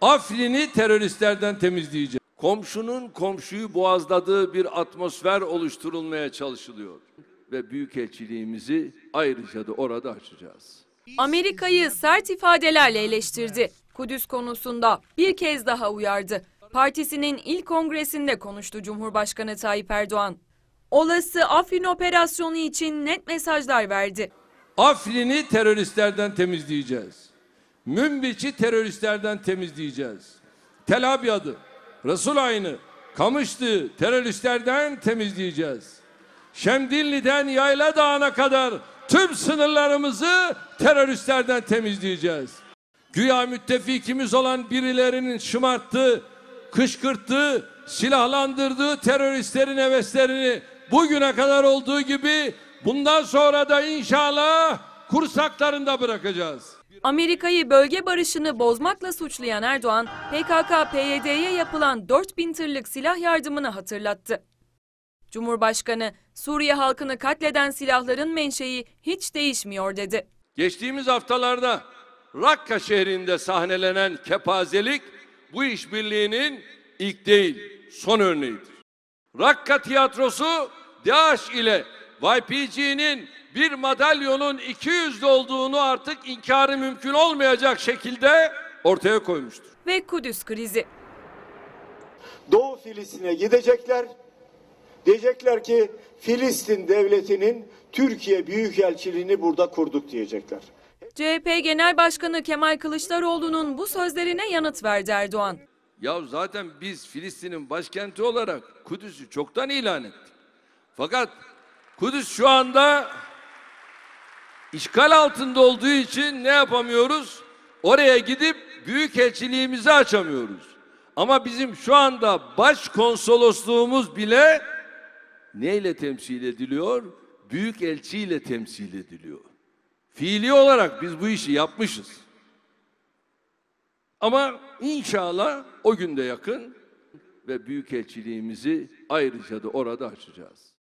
Afrin'i teröristlerden temizleyeceğiz. Komşunun komşuyu boğazladığı bir atmosfer oluşturulmaya çalışılıyor. Ve büyükelçiliğimizi ayrıca da orada açacağız. Amerika'yı sert ifadelerle eleştirdi. Kudüs konusunda bir kez daha uyardı. Partisinin ilk kongresinde konuştu Cumhurbaşkanı Tayyip Erdoğan. Olası Afrin operasyonu için net mesajlar verdi. Afrin'i teröristlerden temizleyeceğiz. Münbiç'i teröristlerden temizleyeceğiz. Tel Abyad'ı, Resul Aynı, Kamışlı'yı teröristlerden temizleyeceğiz. Şemdinli'den Yayla Dağı'na kadar tüm sınırlarımızı teröristlerden temizleyeceğiz. Güya müttefikimiz olan birilerinin şımarttığı, kışkırttığı, silahlandırdığı teröristlerin heveslerini bugüne kadar olduğu gibi bundan sonra da inşallah kursaklarında bırakacağız. Amerika'yı bölge barışını bozmakla suçlayan Erdoğan, PKK-PYD'ye yapılan 4000 tırlık silah yardımını hatırlattı. Cumhurbaşkanı, Suriye halkını katleden silahların menşei hiç değişmiyor dedi. Geçtiğimiz haftalarda Rakka şehrinde sahnelenen kepazelik bu işbirliğinin ilk değil son örneğidir. Rakka tiyatrosu DAEŞ ile YPG'nin bir madalyonun iki yüzlü olduğunu artık inkarı mümkün olmayacak şekilde ortaya koymuştur. Ve Kudüs krizi. Doğu Filistin'e gidecekler. Diyecekler ki Filistin devletinin Türkiye Büyükelçiliğini burada kurduk diyecekler. CHP Genel Başkanı Kemal Kılıçdaroğlu'nun bu sözlerine yanıt verdi Erdoğan. Ya zaten biz Filistin'in başkenti olarak Kudüs'ü çoktan ilan ettik. Fakat Kudüs şu anda işgal altında olduğu için ne yapamıyoruz? Oraya gidip büyükelçiliğimizi açamıyoruz. Ama bizim şu anda başkonsolosluğumuz bile neyle temsil ediliyor? Büyükelçiyle temsil ediliyor. Fiili olarak biz bu işi yapmışız. Ama inşallah o günde yakın ve büyükelçiliğimizi ayrıca da orada açacağız.